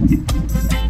Música